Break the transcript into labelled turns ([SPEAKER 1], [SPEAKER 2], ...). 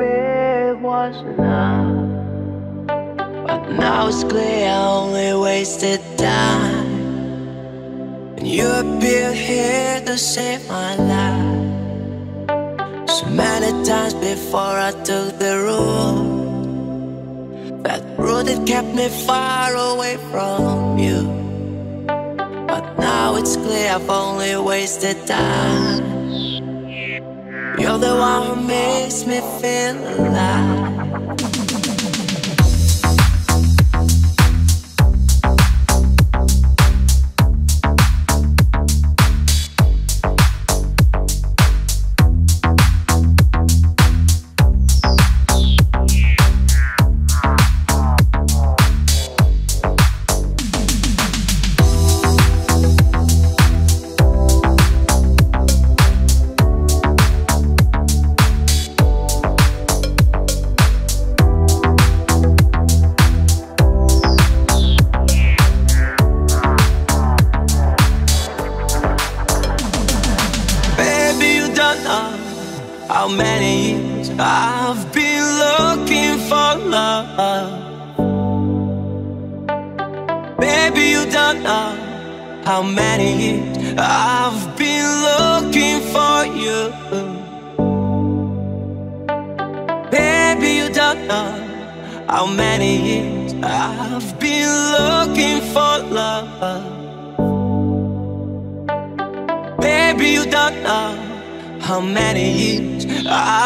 [SPEAKER 1] me was enough. But now it's clear I only wasted time. And you appeared here to save my life. So many times before I took the road, that road that kept me far away from you. But now it's clear I've only wasted time. You're the one who makes me feel alive. love. How many years I've been looking for love. Baby, you don't know how many years I've been looking for you. Baby, you don't know how many years I've been looking for love. Baby, you don't know. How many years I